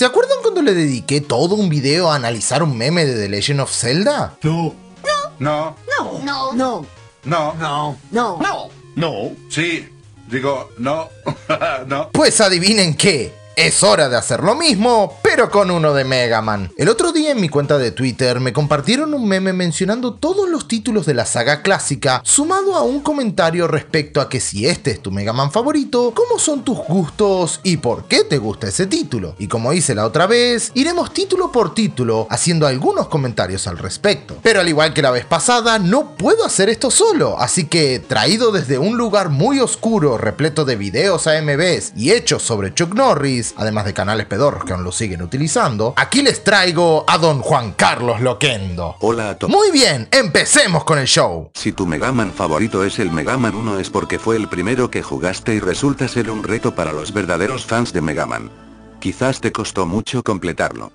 ¿Se acuerdan cuando le dediqué todo un video a analizar un meme de The Legend of Zelda? No. No, No. No. no, No. No. No. No. sí. Digo, no, no. Pues adivinen qué. Es hora de hacer lo mismo, pero con uno de Mega Man. El otro día en mi cuenta de Twitter me compartieron un meme mencionando todos los títulos de la saga clásica, sumado a un comentario respecto a que si este es tu Mega Man favorito, cómo son tus gustos y por qué te gusta ese título. Y como hice la otra vez, iremos título por título haciendo algunos comentarios al respecto. Pero al igual que la vez pasada, no puedo hacer esto solo, así que traído desde un lugar muy oscuro, repleto de videos AMVs y hechos sobre Chuck Norris, además de canales pedorros que aún lo siguen utilizando, aquí les traigo a don Juan Carlos Loquendo. Hola a todos. Muy bien, empecemos con el show. Si tu Megaman favorito es el Megaman 1 es porque fue el primero que jugaste y resulta ser un reto para los verdaderos fans de Megaman. Quizás te costó mucho completarlo.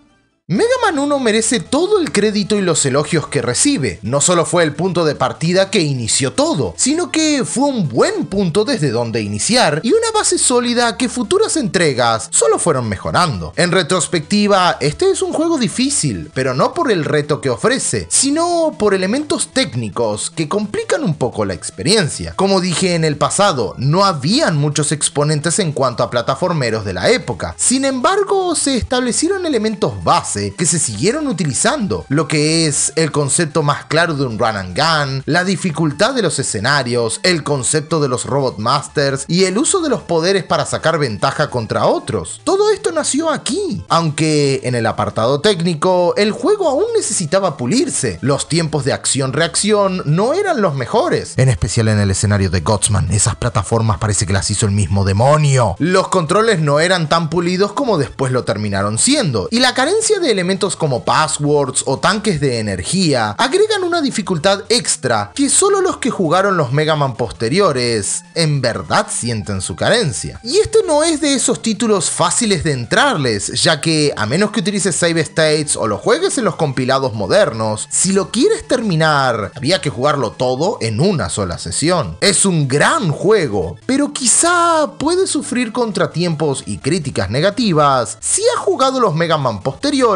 Mega Man 1 merece todo el crédito y los elogios que recibe. No solo fue el punto de partida que inició todo, sino que fue un buen punto desde donde iniciar y una base sólida que futuras entregas solo fueron mejorando. En retrospectiva, este es un juego difícil, pero no por el reto que ofrece, sino por elementos técnicos que complican un poco la experiencia. Como dije en el pasado, no habían muchos exponentes en cuanto a plataformeros de la época. Sin embargo, se establecieron elementos que se siguieron utilizando, lo que es el concepto más claro de un run and gun, la dificultad de los escenarios, el concepto de los Robot Masters y el uso de los poderes para sacar ventaja contra otros. Todo esto nació aquí, aunque en el apartado técnico el juego aún necesitaba pulirse, los tiempos de acción-reacción no eran los mejores, en especial en el escenario de Godsman, esas plataformas parece que las hizo el mismo demonio. Los controles no eran tan pulidos como después lo terminaron siendo, y la carencia de elementos como passwords o tanques de energía agregan una dificultad extra que solo los que jugaron los Mega Man posteriores en verdad sienten su carencia. Y este no es de esos títulos fáciles de entrarles, ya que a menos que utilices save states o lo juegues en los compilados modernos, si lo quieres terminar, había que jugarlo todo en una sola sesión. Es un gran juego, pero quizá puede sufrir contratiempos y críticas negativas si ha jugado los Mega Man posteriores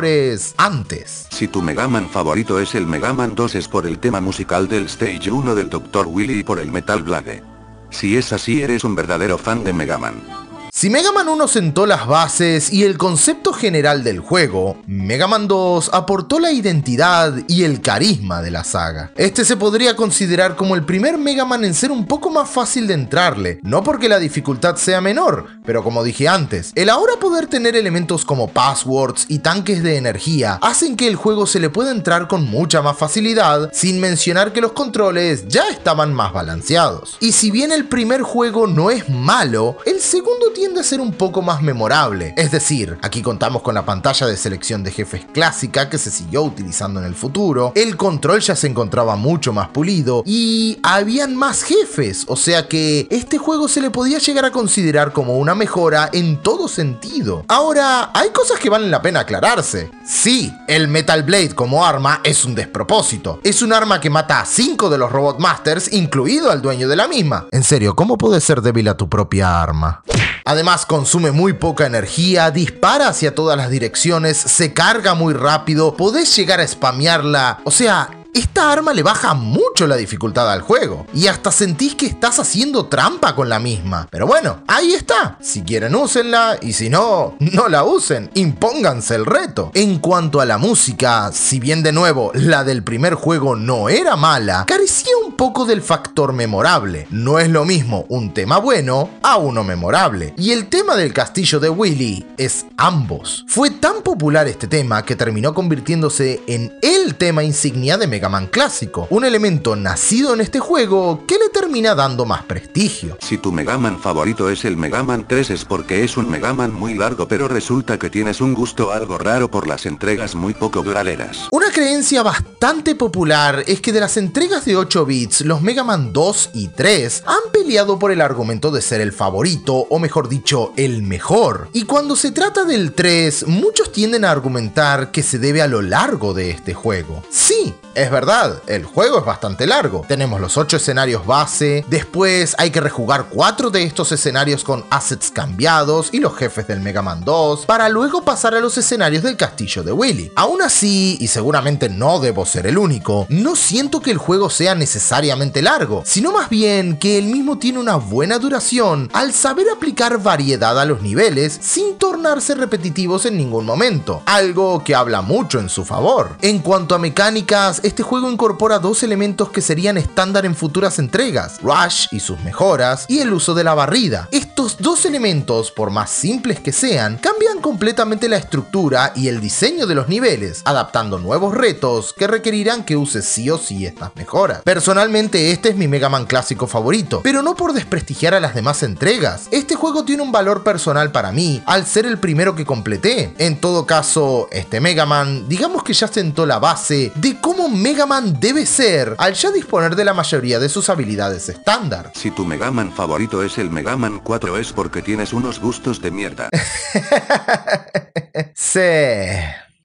antes. Si tu Megaman favorito es el Megaman 2 es por el tema musical del Stage 1 del Dr. Willy y por el Metal Blade. Si es así eres un verdadero fan de Megaman. Si Mega Man 1 sentó las bases y el concepto general del juego, Mega Man 2 aportó la identidad y el carisma de la saga. Este se podría considerar como el primer Mega Man en ser un poco más fácil de entrarle, no porque la dificultad sea menor, pero como dije antes, el ahora poder tener elementos como passwords y tanques de energía hacen que el juego se le pueda entrar con mucha más facilidad, sin mencionar que los controles ya estaban más balanceados. Y si bien el primer juego no es malo, el segundo tiene tiende a ser un poco más memorable. Es decir, aquí contamos con la pantalla de selección de jefes clásica que se siguió utilizando en el futuro, el control ya se encontraba mucho más pulido y habían más jefes, o sea que este juego se le podía llegar a considerar como una mejora en todo sentido. Ahora, hay cosas que valen la pena aclararse. Sí, el Metal Blade como arma es un despropósito. Es un arma que mata a 5 de los Robot Masters, incluido al dueño de la misma. En serio, ¿cómo puedes ser débil a tu propia arma? Además consume muy poca energía, dispara hacia todas las direcciones, se carga muy rápido, podés llegar a spamearla, o sea, esta arma le baja mucho la dificultad al juego y hasta sentís que estás haciendo trampa con la misma. Pero bueno, ahí está. Si quieren úsenla y si no, no la usen. Impónganse el reto. En cuanto a la música, si bien de nuevo la del primer juego no era mala, carecía un poco del factor memorable. No es lo mismo un tema bueno a uno memorable. Y el tema del castillo de Willy es ambos. Fue tan popular este tema que terminó convirtiéndose en el tema insignia de Mega Man clásico, un elemento nacido en este juego que le termina dando más prestigio. Si tu Megaman favorito es el Megaman 3 es porque es un Megaman muy largo pero resulta que tienes un gusto algo raro por las entregas muy poco duraderas. Una creencia bastante popular es que de las entregas de 8 bits, los Mega Man 2 y 3 han peleado por el argumento de ser el favorito, o mejor dicho, el mejor. Y cuando se trata del 3, muchos tienden a argumentar que se debe a lo largo de este juego. Sí, Es verdad, el juego es bastante largo. Tenemos los 8 escenarios base, después hay que rejugar 4 de estos escenarios con assets cambiados y los jefes del Mega Man 2, para luego pasar a los escenarios del castillo de Willy. Aún así, y seguramente no debo ser el único, no siento que el juego sea necesariamente largo, sino más bien que el mismo tiene una buena duración al saber aplicar variedad a los niveles sin tornarse repetitivos en ningún momento, algo que habla mucho en su favor. En cuanto a mecánicas, este juego incorpora dos elementos que serían estándar en futuras entregas, Rush y sus mejoras, y el uso de la barrida. Estos dos elementos, por más simples que sean, cambian completamente la estructura y el diseño de los niveles, adaptando nuevos retos que requerirán que uses sí o sí estas mejoras. Personalmente este es mi Mega Man clásico favorito, pero no por desprestigiar a las demás entregas. Este juego tiene un valor personal para mí, al ser el primero que completé. En todo caso, este Mega Man, digamos que ya sentó la base de cómo Mega Man debe ser al ya disponer de la mayoría de sus habilidades estándar. Si tu Mega Man favorito es el Mega Man 4 es porque tienes unos gustos de mierda. sí.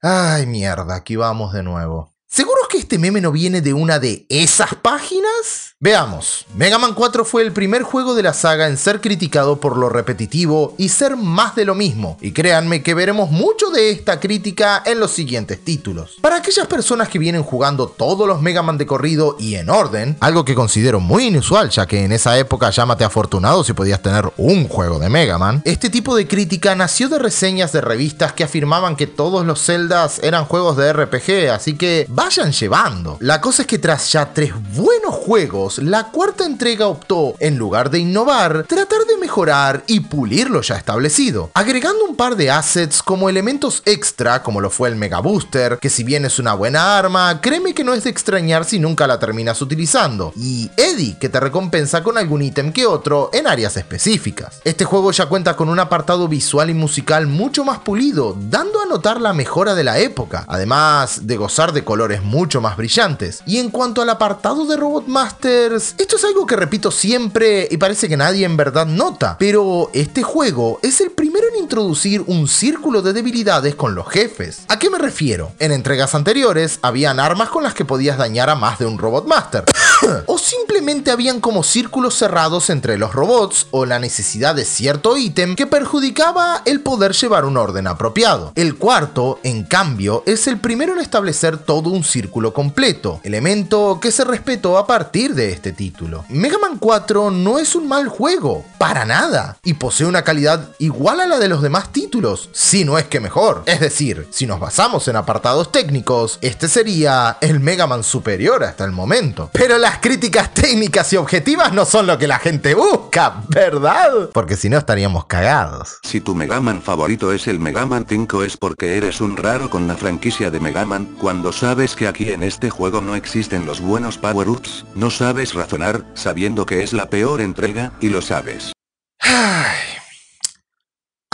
Ay, mierda, aquí vamos de nuevo. ¿Seguros que este meme no viene de una de esas páginas? Veamos, Mega Man 4 fue el primer juego de la saga en ser criticado por lo repetitivo y ser más de lo mismo, y créanme que veremos mucho de esta crítica en los siguientes títulos. Para aquellas personas que vienen jugando todos los Mega Man de corrido y en orden, algo que considero muy inusual ya que en esa época llámate afortunado si podías tener un juego de Mega Man, este tipo de crítica nació de reseñas de revistas que afirmaban que todos los Zeldas eran juegos de RPG, así que vayan llevando. La cosa es que tras ya tres buenos juegos, la cuarta entrega optó, en lugar de innovar, tratar de mejorar y pulir lo ya establecido, agregando un par de assets como elementos extra, como lo fue el Mega Booster, que si bien es una buena arma, créeme que no es de extrañar si nunca la terminas utilizando, y Eddie, que te recompensa con algún ítem que otro en áreas específicas. Este juego ya cuenta con un apartado visual y musical mucho más pulido, dando a notar la mejora de la época, además de gozar de colores mucho más brillantes. Y en cuanto al apartado de Robot Master, esto es algo que repito siempre y parece que nadie en verdad nota, pero este juego es el primero en introducir un círculo de debilidades con los jefes. ¿A qué me refiero? En entregas anteriores habían armas con las que podías dañar a más de un Robot Master, o simplemente habían como círculos cerrados entre los robots o la necesidad de cierto ítem que perjudicaba el poder llevar un orden apropiado. El cuarto, en cambio, es el primero en establecer todo un círculo completo, elemento que se respetó a partir de este título. Mega Man 4 no es un mal juego, para nada, y posee una calidad igual a la de los demás títulos, si no es que mejor. Es decir, si nos basamos en apartados técnicos, este sería el Mega Man superior hasta el momento. Pero las críticas técnicas y objetivas no son lo que la gente busca, ¿verdad? Porque si no estaríamos cagados. Si tu Mega Man favorito es el Mega Man 5 es porque eres un raro con la franquicia de Mega Man, cuando sabes que aquí en este juego no existen los buenos power-ups, no sabes razonar, sabiendo que es la peor entrega, y lo sabes.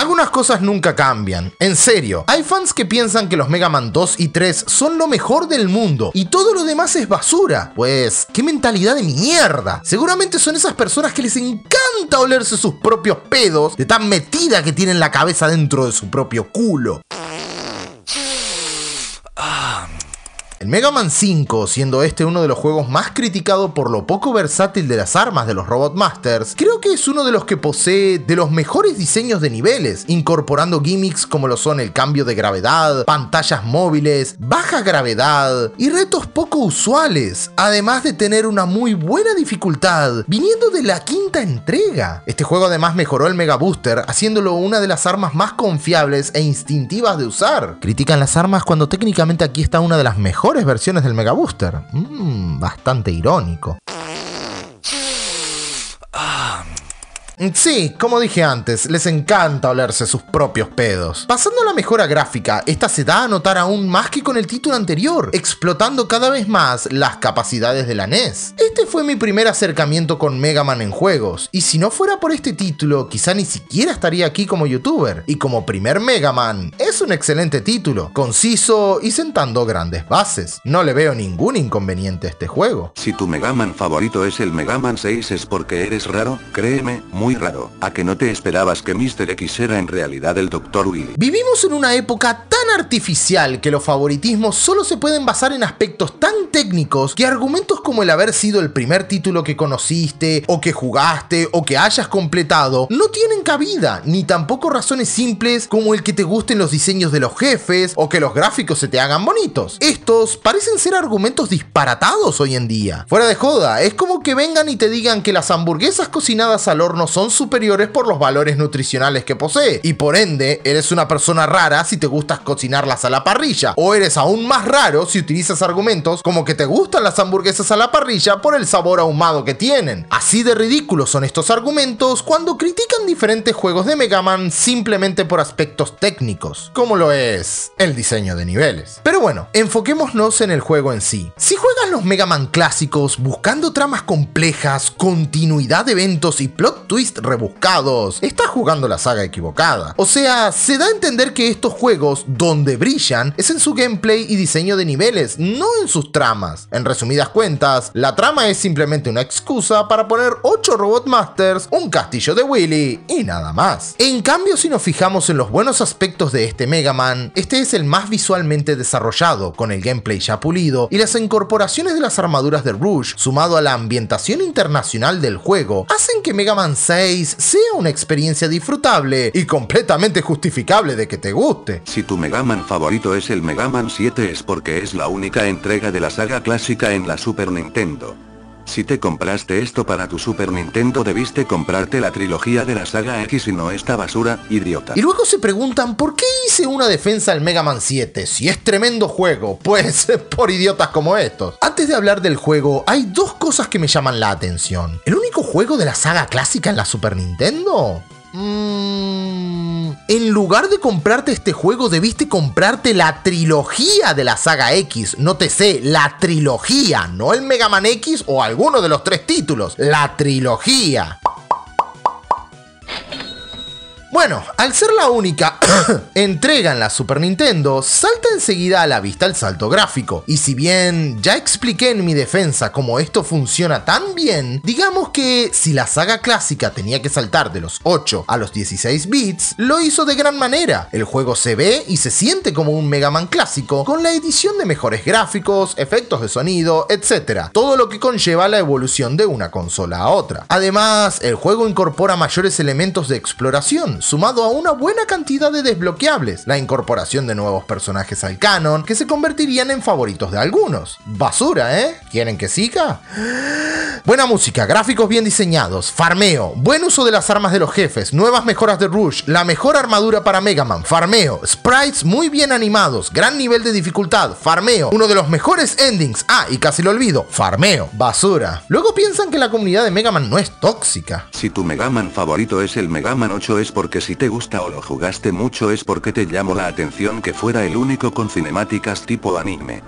Algunas cosas nunca cambian, en serio. Hay fans que piensan que los Mega Man 2 y 3 son lo mejor del mundo y todo lo demás es basura. Pues, qué mentalidad de mierda. Seguramente son esas personas que les encanta olerse sus propios pedos de tan metida que tienen la cabeza dentro de su propio culo. El Mega Man 5, siendo este uno de los juegos más criticados por lo poco versátil de las armas de los Robot Masters, creo que es uno de los que posee de los mejores diseños de niveles, incorporando gimmicks como lo son el cambio de gravedad, pantallas móviles, baja gravedad y retos poco usuales, además de tener una muy buena dificultad, viniendo de la quinta entrega. Este juego además mejoró el Mega Booster, haciéndolo una de las armas más confiables e instintivas de usar. Critican las armas cuando técnicamente aquí está una de las mejores versiones del Mega Booster. Mm, bastante irónico. Sí, como dije antes, les encanta olerse sus propios pedos. Pasando a la mejora gráfica, esta se da a notar aún más que con el título anterior, explotando cada vez más las capacidades de la NES. Este fue mi primer acercamiento con Mega Man en juegos, y si no fuera por este título, quizá ni siquiera estaría aquí como youtuber, y como primer Mega Man, es un excelente título, conciso y sentando grandes bases. No le veo ningún inconveniente a este juego. Si tu Megaman favorito es el Megaman 6 es porque eres raro, créeme, muy raro. A que no te esperabas que Mr. X era en realidad el Dr. Willy. Vivimos en una época tan artificial que los favoritismos solo se pueden basar en aspectos tan técnicos que argumentos como el haber sido el primer título que conociste, o que jugaste, o que hayas completado, no tienen cabida, ni tampoco razones simples como el que te gusten los diseños de los jefes, o que los gráficos se te hagan bonitos. Estos parecen ser argumentos disparatados hoy en día. Fuera de joda, es como que vengan y te digan que las hamburguesas cocinadas al horno son superiores por los valores nutricionales que posee, y por ende, eres una persona rara si te gustas cocinarlas a la parrilla, o eres aún más raro si utilizas argumentos como que te gustan las hamburguesas a la parrilla por el sabor ahumado que tienen. Así de ridículos son estos argumentos cuando critican diferentes juegos de Mega Man simplemente por aspectos técnicos, como lo es el diseño de niveles. Pero bueno, enfoquémonos en el juego en sí. Si juegas los Mega Man clásicos buscando tramas complejas, continuidad de eventos y plot rebuscados, estás jugando la saga equivocada. O sea, se da a entender que estos juegos, donde brillan, es en su gameplay y diseño de niveles, no en sus tramas. En resumidas cuentas, la trama es simplemente una excusa para poner 8 Robot Masters, un castillo de Willy y nada más. En cambio, si nos fijamos en los buenos aspectos de este Mega Man, este es el más visualmente desarrollado, con el gameplay ya pulido y las incorporaciones de las armaduras de Rouge, sumado a la ambientación internacional del juego, hacen que Mega Man 6 sea una experiencia disfrutable y completamente justificable de que te guste. Si tu Megaman favorito es el Megaman 7 es porque es la única entrega de la saga clásica en la Super Nintendo. Si te compraste esto para tu Super Nintendo debiste comprarte la trilogía de la saga X y no esta basura, idiota. Y luego se preguntan por qué hice una defensa al Mega Man 7 si es tremendo juego, pues por idiotas como estos. Antes de hablar del juego, hay dos cosas que me llaman la atención. ¿El único juego de la saga clásica en la Super Nintendo? Mm, en lugar de comprarte este juego, debiste comprarte la trilogía de la saga X. No te sé, la trilogía, no el Mega Man X o alguno de los tres títulos. La trilogía. Bueno, al ser la única entrega en la Super Nintendo, salta enseguida a la vista el salto gráfico. Y si bien ya expliqué en mi defensa cómo esto funciona tan bien, digamos que si la saga clásica tenía que saltar de los 8 a los 16 bits, lo hizo de gran manera. El juego se ve y se siente como un Mega Man clásico, con la edición de mejores gráficos, efectos de sonido, etc. Todo lo que conlleva la evolución de una consola a otra. Además, el juego incorpora mayores elementos de exploración, sumado a una buena cantidad de desbloqueables, la incorporación de nuevos personajes al canon que se convertirían en favoritos de algunos. Basura, ¿eh? ¿Quieren que siga? Buena música, gráficos bien diseñados, farmeo, buen uso de las armas de los jefes, nuevas mejoras de Rush, la mejor armadura para Mega Man, farmeo, sprites muy bien animados, gran nivel de dificultad, farmeo, uno de los mejores endings, ah, y casi lo olvido, farmeo, basura. Luego piensan que la comunidad de Mega Man no es tóxica. Si tu Megaman favorito es el Megaman 8 es porque si te gusta o lo jugaste mucho es porque te llamó la atención que fuera el único con cinemáticas tipo anime.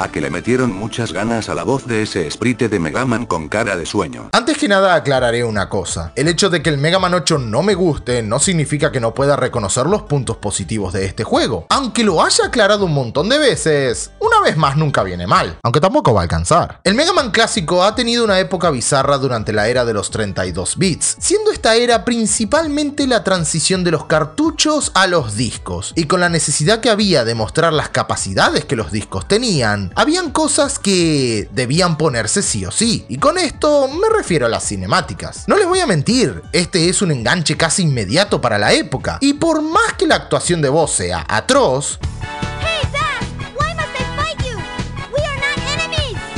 A que le metieron muchas ganas a la voz de ese sprite de Megaman con cara de sueño. Antes que nada aclararé una cosa. El hecho de que el Mega Man 8 no me guste no significa que no pueda reconocer los puntos positivos de este juego. Aunque lo haya aclarado un montón de veces, una vez más nunca viene mal. Aunque tampoco va a alcanzar. El Mega Man clásico ha tenido una época bizarra durante la era de los 32 bits, siendo esta era principalmente la transición de los cartuchos a los discos. Y con la necesidad que había de mostrar las capacidades que los discos tenían, habían cosas que debían ponerse sí o sí, y con esto me refiero a las cinemáticas. No les voy a mentir, este es un enganche casi inmediato para la época, y por más que la actuación de voz sea atroz,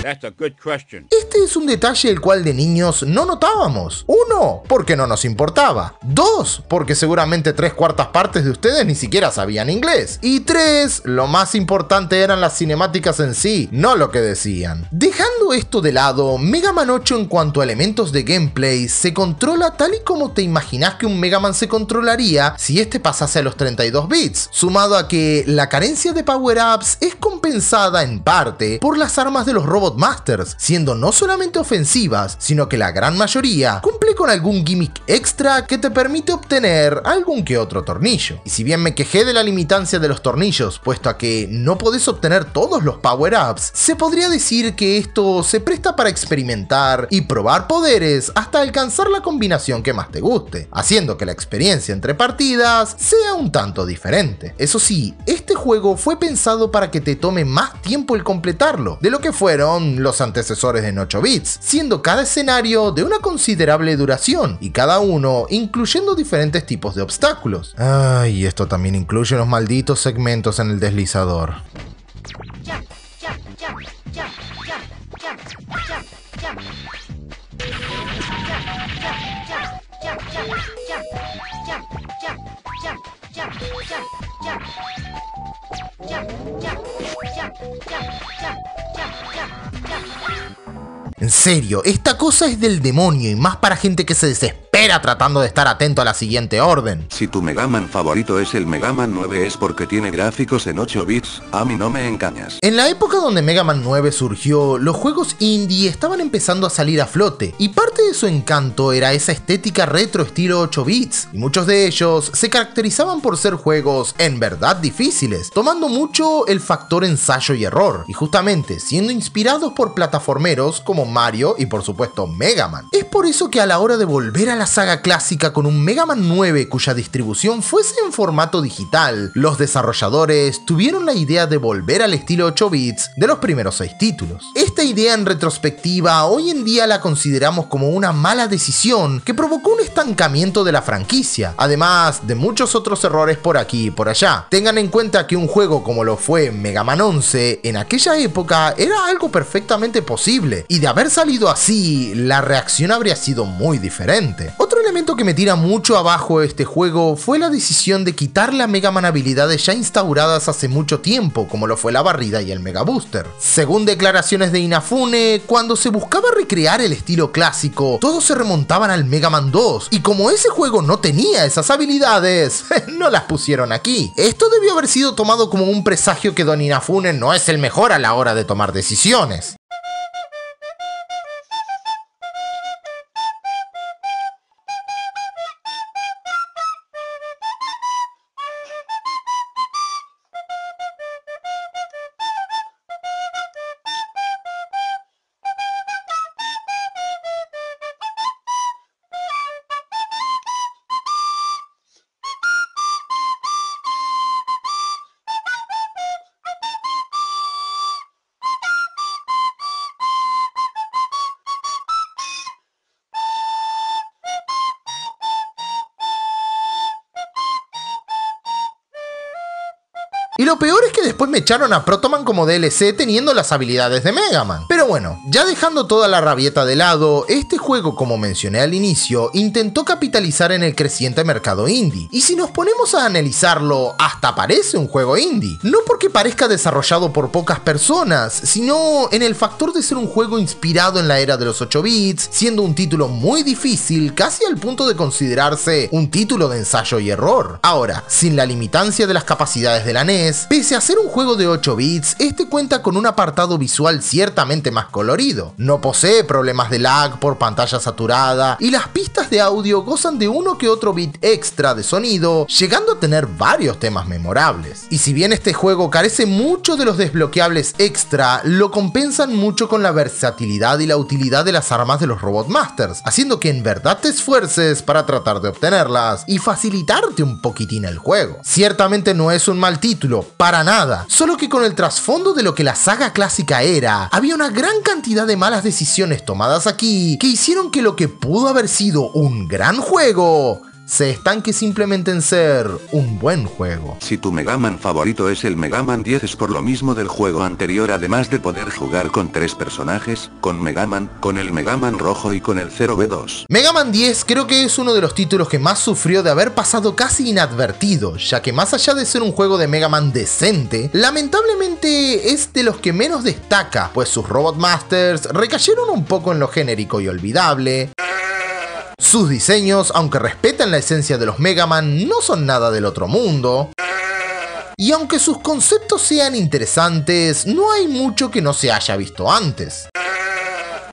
That's a good question. Este es un detalle el cual de niños no notábamos. Uno, porque no nos importaba. Dos, porque seguramente tres cuartas partes de ustedes ni siquiera sabían inglés. Y tres, lo más importante eran las cinemáticas en sí, no lo que decían. Dejando esto de lado, Mega Man 8 en cuanto a elementos de gameplay se controla tal y como te imaginas que un Mega Man se controlaría si este pasase a los 32 bits, sumado a que la carencia de power-ups es compensada en parte por las armas de los Robot Masters, siendo no solamente ofensivas, sino que la gran mayoría cumple con algún gimmick extra que te permite obtener algún que otro tornillo. Y si bien me quejé de la limitancia de los tornillos, puesto a que no podés obtener todos los power-ups, se podría decir que esto se presta para experimentar y probar poderes hasta alcanzar la combinación que más te guste, haciendo que la experiencia entre partidas sea un tanto diferente. Eso sí, este juego fue pensado para que te tome más tiempo el completarlo, de lo que fueron los antecesores en 8 bits, siendo cada escenario de una considerable duración y cada uno incluyendo diferentes tipos de obstáculos. Ay, esto también incluye los malditos segmentos en el deslizador. En serio, esta cosa es del demonio y más para gente que se desespera tratando de estar atento a la siguiente orden. Si tu Mega Man favorito es el Mega Man 9 es porque tiene gráficos en 8 bits, a mí no me engañas. En la época donde Mega Man 9 surgió, los juegos indie estaban empezando a salir a flote, y parte su encanto era esa estética retro estilo 8 bits, y muchos de ellos se caracterizaban por ser juegos en verdad difíciles, tomando mucho el factor ensayo y error, y justamente siendo inspirados por plataformeros como Mario y por supuesto Mega Man. Es por eso que a la hora de volver a la saga clásica con un Mega Man 9 cuya distribución fuese en formato digital, los desarrolladores tuvieron la idea de volver al estilo 8 bits de los primeros 6 títulos. Esta idea en retrospectiva hoy en día la consideramos como una mala decisión que provocó un estancamiento de la franquicia, además de muchos otros errores por aquí y por allá. Tengan en cuenta que un juego como lo fue Mega Man 11 en aquella época era algo perfectamente posible y de haber salido así, la reacción habría sido muy diferente. Otro elemento que me tira mucho abajo este juego fue la decisión de quitar la Mega Man habilidades ya instauradas hace mucho tiempo, como lo fue la barrida y el Mega Booster. Según declaraciones de Inafune, cuando se buscaba recrear el estilo clásico, todos se remontaban al Mega Man 2, y como ese juego no tenía esas habilidades, no las pusieron aquí. Esto debió haber sido tomado como un presagio que Don Inafune no es el mejor a la hora de tomar decisiones. Lo peor es que después me echaron a Protoman como DLC teniendo las habilidades de Mega Man. Pero bueno, ya dejando toda la rabieta de lado, este juego, como mencioné al inicio, intentó capitalizar en el creciente mercado indie. Y si nos ponemos a analizarlo, hasta parece un juego indie. No porque parezca desarrollado por pocas personas, sino en el factor de ser un juego inspirado en la era de los 8 bits, siendo un título muy difícil, casi al punto de considerarse un título de ensayo y error. Ahora, sin la limitancia de las capacidades de la NES, pese a ser un juego de 8 bits, este cuenta con un apartado visual ciertamente más colorido. No posee problemas de lag por pantalla saturada y las pistas de audio gozan de uno que otro bit extra de sonido, llegando a tener varios temas memorables. Y si bien este juego carece mucho de los desbloqueables extra, lo compensan mucho con la versatilidad y la utilidad de las armas de los Robot Masters, haciendo que en verdad te esfuerces para tratar de obtenerlas y facilitarte un poquitín el juego. Ciertamente no es un mal título, para nada, solo que con el trasfondo de lo que la saga clásica era, había una gran cantidad de malas decisiones tomadas aquí que hicieron que lo que pudo haber sido un gran juego se estanque simplemente en ser un buen juego. Si tu Mega Man favorito es el Mega Man 10 es por lo mismo del juego anterior además de poder jugar con tres personajes, con Mega Man, con el Mega Man rojo y con el 0B2. Mega Man 10 creo que es uno de los títulos que más sufrió de haber pasado casi inadvertido, ya que más allá de ser un juego de Mega Man decente, lamentablemente es de los que menos destaca, pues sus Robot Masters recayeron un poco en lo genérico y olvidable. Sus diseños, aunque respetan la esencia de los Mega Man, no son nada del otro mundo. Y aunque sus conceptos sean interesantes, no hay mucho que no se haya visto antes.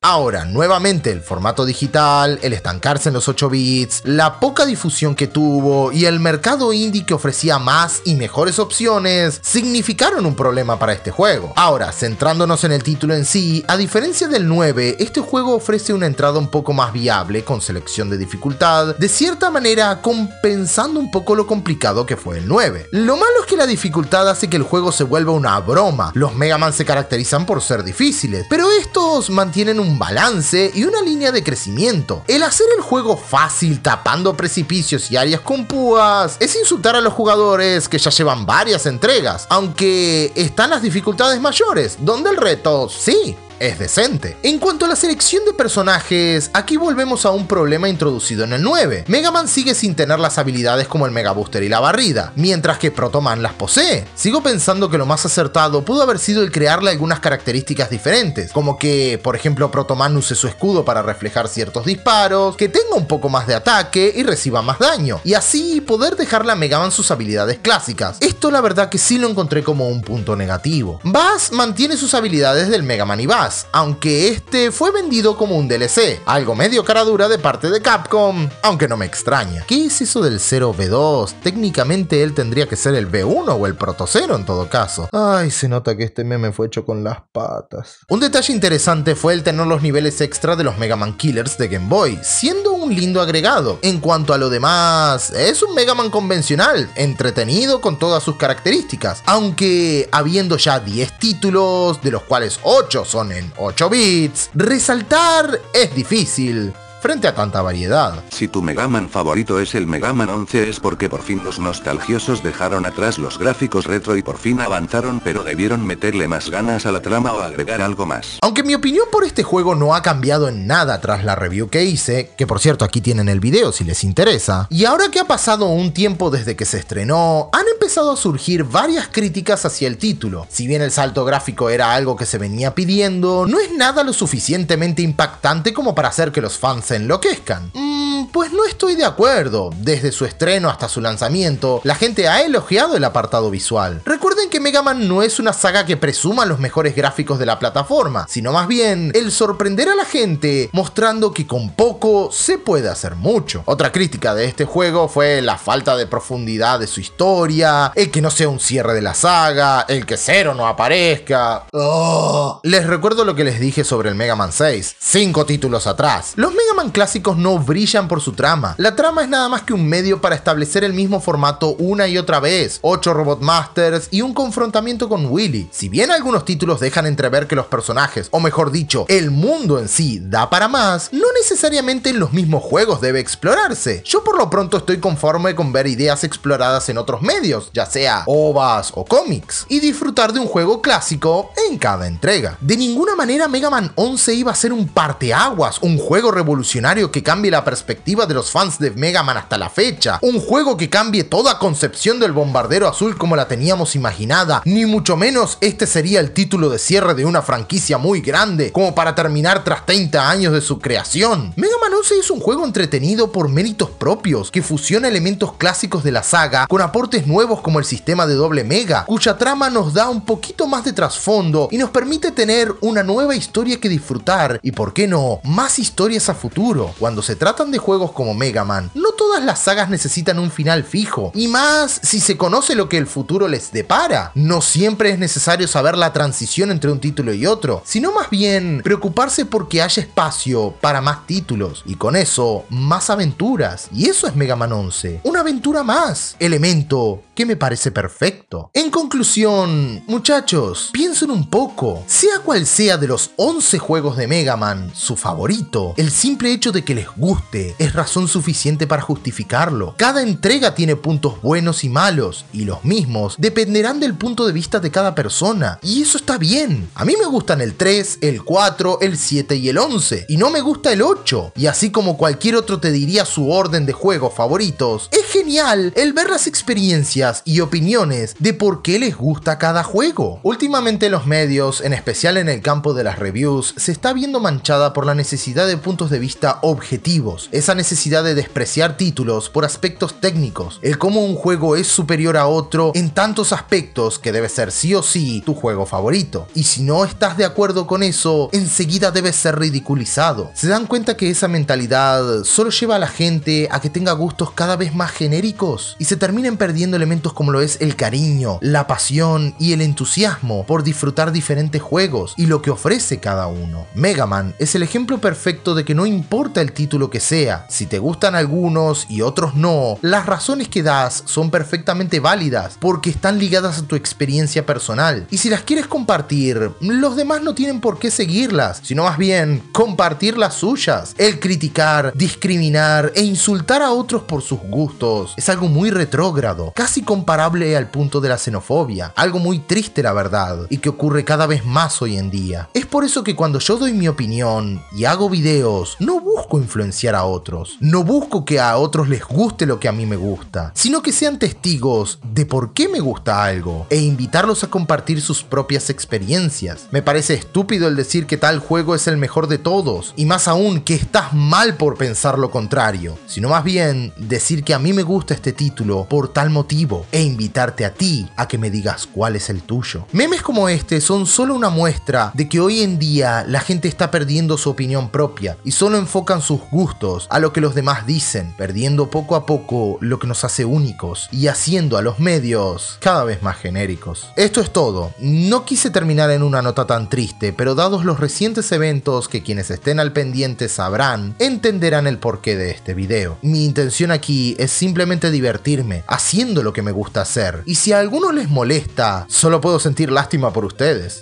Ahora, nuevamente el formato digital, el estancarse en los 8 bits, la poca difusión que tuvo y el mercado indie que ofrecía más y mejores opciones significaron un problema para este juego. Ahora, centrándonos en el título en sí, a diferencia del 9, este juego ofrece una entrada un poco más viable con selección de dificultad, de cierta manera compensando un poco lo complicado que fue el 9. Lo malo es que la dificultad hace que el juego se vuelva una broma. Los Mega Man se caracterizan por ser difíciles, pero estos mantienen un balance y una línea de crecimiento. El hacer el juego fácil tapando precipicios y áreas con púas es insultar a los jugadores que ya llevan varias entregas, aunque están las dificultades mayores, donde el reto sí es decente. En cuanto a la selección de personajes, aquí volvemos a un problema introducido en el 9. Mega Man sigue sin tener las habilidades como el Mega Booster y la barrida, mientras que Proto Man las posee. Sigo pensando que lo más acertado pudo haber sido el crearle algunas características diferentes, como que, por ejemplo, Proto Man use su escudo para reflejar ciertos disparos, que tenga un poco más de ataque y reciba más daño, y así poder dejarle a Mega Man sus habilidades clásicas. Esto la verdad que sí lo encontré como un punto negativo. Bass mantiene sus habilidades del Mega Man y Bass, aunque este fue vendido como un DLC, algo medio cara dura de parte de Capcom, aunque no me extraña. ¿Qué es eso del 0B2? Técnicamente él tendría que ser el B1 o el Proto 0 en todo caso. Ay, se nota que este meme fue hecho con las patas. Un detalle interesante fue el tener los niveles extra de los Mega Man Killers de Game Boy, siendo un lindo agregado. En cuanto a lo demás, es un Mega Man convencional, entretenido con todas sus características, aunque habiendo ya 10 títulos, de los cuales 8 son en 8 bits, resaltar es difícil frente a tanta variedad. Si tu Mega Man favorito es el Mega Man 11 es porque por fin los nostalgiosos dejaron atrás los gráficos retro y por fin avanzaron pero debieron meterle más ganas a la trama o agregar algo más. Aunque mi opinión por este juego no ha cambiado en nada tras la review que hice, que por cierto aquí tienen el video si les interesa, y ahora que ha pasado un tiempo desde que se estrenó, han empezado a surgir varias críticas hacia el título. Si bien el salto gráfico era algo que se venía pidiendo, no es nada lo suficientemente impactante como para hacer que los fans se enloquezcan. Mm, pues no estoy de acuerdo. Desde su estreno hasta su lanzamiento, la gente ha elogiado el apartado visual. Que Mega Man no es una saga que presuma los mejores gráficos de la plataforma, sino más bien el sorprender a la gente mostrando que con poco se puede hacer mucho. Otra crítica de este juego fue la falta de profundidad de su historia, el que no sea un cierre de la saga, el que Zero no aparezca. Oh. Les recuerdo lo que les dije sobre el Mega Man 6, 5 títulos atrás. Los Mega Man clásicos no brillan por su trama. La trama es nada más que un medio para establecer el mismo formato una y otra vez, 8 Robot Masters y un confrontamiento con Willy. Si bien algunos títulos dejan entrever que los personajes, o mejor dicho, el mundo en sí da para más, no necesariamente en los mismos juegos debe explorarse. Yo por lo pronto estoy conforme con ver ideas exploradas en otros medios, ya sea ovas o cómics, y disfrutar de un juego clásico en cada entrega. De ninguna manera Mega Man 11 iba a ser un parteaguas, un juego revolucionario que cambie la perspectiva de los fans de Mega Man hasta la fecha, un juego que cambie toda concepción del bombardero azul como la teníamos imaginada, ni mucho menos este sería el título de cierre de una franquicia muy grande, como para terminar tras 30 años de su creación. Mega Man 11 es un juego entretenido por méritos propios, que fusiona elementos clásicos de la saga con aportes nuevos como el sistema de doble mega, cuya trama nos da un poquito más de trasfondo y nos permite tener una nueva historia que disfrutar y, por qué no, más historias a futuro. Cuando se tratan de juegos como Mega Man, no todas las sagas necesitan un final fijo, y más si se conoce lo que el futuro les depara. No siempre es necesario saber la transición entre un título y otro, sino más bien preocuparse porque haya espacio para más títulos y con eso más aventuras. Y eso es Mega Man 11, una aventura más, elemento que me parece perfecto. En conclusión, muchachos, piensen un poco, sea cual sea de los 11 juegos de Mega Man su favorito, el simple hecho de que les guste es razón suficiente para justificarlo. Cada entrega tiene puntos buenos y malos, y los mismos dependerán del punto de vista de cada persona, y eso está bien. A mí me gustan el 3, el 4, el 7 y el 11, y no me gusta el 8, y así como cualquier otro te diría su orden de juegos favoritos, es genial el ver las experiencias y opiniones de por qué les gusta cada juego. Últimamente los en especial en el campo de las reviews, se está viendo manchada por la necesidad de puntos de vista objetivos, esa necesidad de despreciar títulos por aspectos técnicos, el cómo un juego es superior a otro en tantos aspectos que debe ser sí o sí tu juego favorito. Y si no estás de acuerdo con eso, enseguida debe ser ridiculizado. Se dan cuenta que esa mentalidad solo lleva a la gente a que tenga gustos cada vez más genéricos y se terminen perdiendo elementos como lo es el cariño, la pasión y el entusiasmo por disfrutar diferentes juegos y lo que ofrece cada uno. Mega Man es el ejemplo perfecto de que no importa el título que sea, si te gustan algunos y otros no, las razones que das son perfectamente válidas porque están ligadas a tu experiencia personal y si las quieres compartir, los demás no tienen por qué seguirlas, sino más bien compartir las suyas. El criticar, discriminar e insultar a otros por sus gustos es algo muy retrógrado, casi comparable al punto de la xenofobia, algo muy triste la verdad, y que ocurre cada vez más hoy en día. Es por eso que cuando yo doy mi opinión y hago videos, no busco influenciar a otros, no busco que a otros les guste lo que a mí me gusta, sino que sean testigos de por qué me gusta algo e invitarlos a compartir sus propias experiencias. Me parece estúpido el decir que tal juego es el mejor de todos, y más aún que estás mal por pensar lo contrario, sino más bien decir que a mí me gusta este título por tal motivo e invitarte a ti a que me digas cuál es el tuyo. Memes como este son solo una muestra de que hoy en día la gente está perdiendo su opinión propia y solo enfocan sus gustos a lo que los demás dicen, perdiendo poco a poco lo que nos hace únicos y haciendo a los medios cada vez más genéricos. Esto es todo. No quise terminar en una nota tan triste, pero dados los recientes eventos que quienes estén al pendiente sabrán, entenderán el porqué de este video. Mi intención aquí es simplemente divertirme, haciendo lo que me gusta hacer. Y si a algunos les molesta, solo puedo sentir lástima por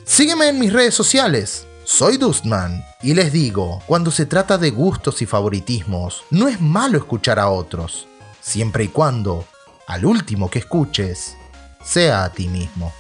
Sígueme en mis redes sociales. Soy Dustman y les digo, cuando se trata de gustos y favoritismos, no es malo escuchar a otros, siempre y cuando, al último que escuches, sea a ti mismo.